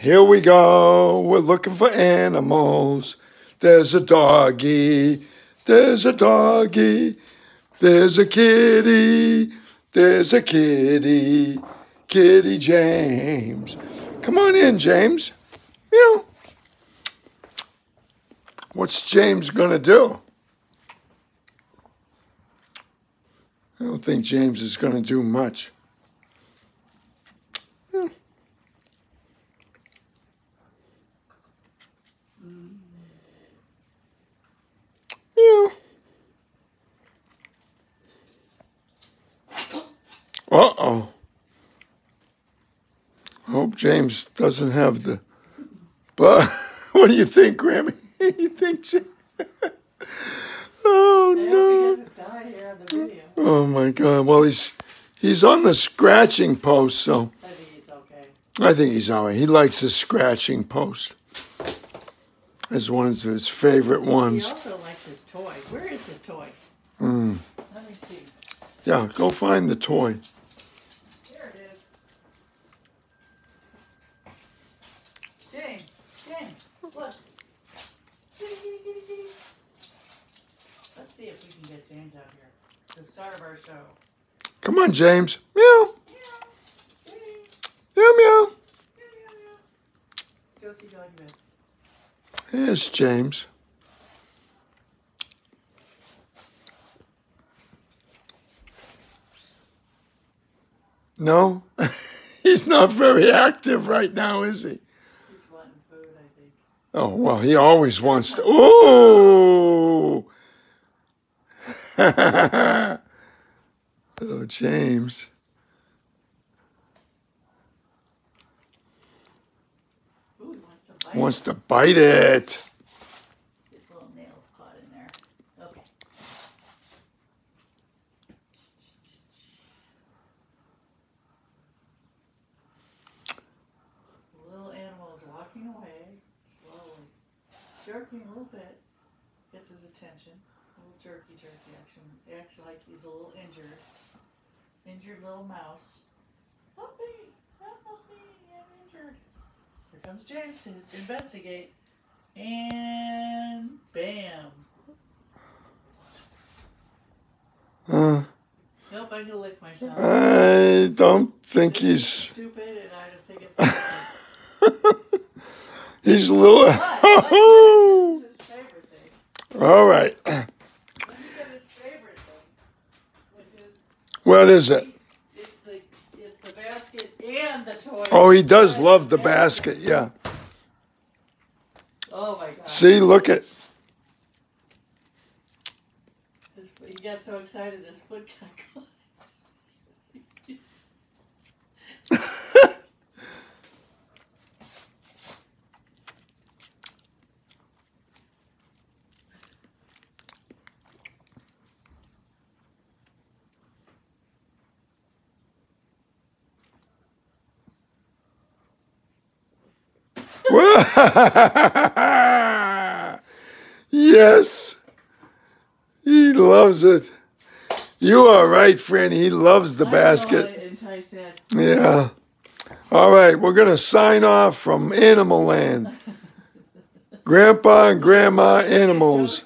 Here we go. We're looking for animals. There's a doggy. There's a doggy. There's a kitty. There's a kitty. Kitty James. Come on in, James. Meow. What's James going to do? I don't think James is going to do much. Meow. Uh-oh. Hope James doesn't have the... But what do you think, Grammy? you think... James... oh, no. Oh, my God. Well, he's he's on the scratching post, so... I think he's okay. I think he's all right. He likes the scratching post. It's one of his favorite ones. He also likes his toy. Where is his toy? Mm. Let me see. Yeah, go find the toy. There it is. James, James, look. Kitty, kitty, kitty, kitty. Let's see if we can get James out here. The start of our show. Come on, James. Meow. James, Meow, meow. meow, meow, meow. Josie doggy bed. Here's James. No? He's not very active right now, is he? He's wanting food, I think. Oh, well, he always wants to. Ooh! Little James. Ooh, wants to. Wants to bite it. His little nails caught in there. Okay. The little animal is walking away slowly, jerking a little bit, gets his attention. A little jerky, jerky action. He acts like he's a little injured. Injured little mouse. Help me! Help me! I'm injured. Here comes James to investigate. And bam. Uh, Nope, I'm gonna lick myself. I don't think he's. stupid, and I don't think it's. He's a little. But, like I said, this is his favorite thing. All right. Let me get his favorite thing, which is What is it? it's the it's the basket and the toy. Oh, he does love the basket. Yeah. Oh my god! See, look at. He got so excited his foot got caught. yes. He loves it. You are right, friend. He loves the I don't know how basket. to entice that. Yeah. All right, we're going to sign off from Animal Land. Grandpa and Grandma Animals.